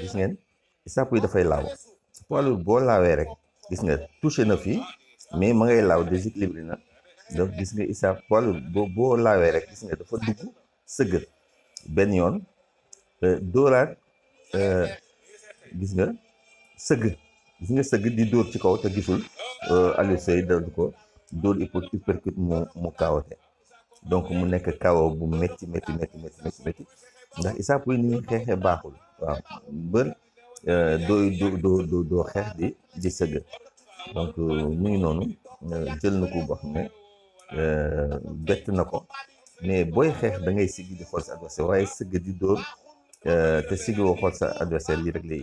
gis ngeen sàpp yi dafay laaw poids lourd boo laawee rek gis nga touché na fii mais ma ngay laaw déséquilibré na donc gis nga ISRA poids lourd boo boo laawee rek gis nga dafa dugg sëgg benn yoon euh, dóoraat euh, gis nga sëgg gis nga sëgg di dóor ci kaw te gisul euh, Aliou Seye dal ko dóor ipot uppercut mu mu kaawate donc mu nekk kawo bu métti métti métti métti métti ndax Issa Pouye ni muy xeexee baaxul waaw mbër euh, du du du du du xeex di di sëgg donc euh, mu ngi noonu euh, jël na ko boo xam ne bett na ko mais booy xeex da ngay sigg di xool sa adversaire waaye sëgg di dóor te sigg woo xool sa adversaire lii rek lay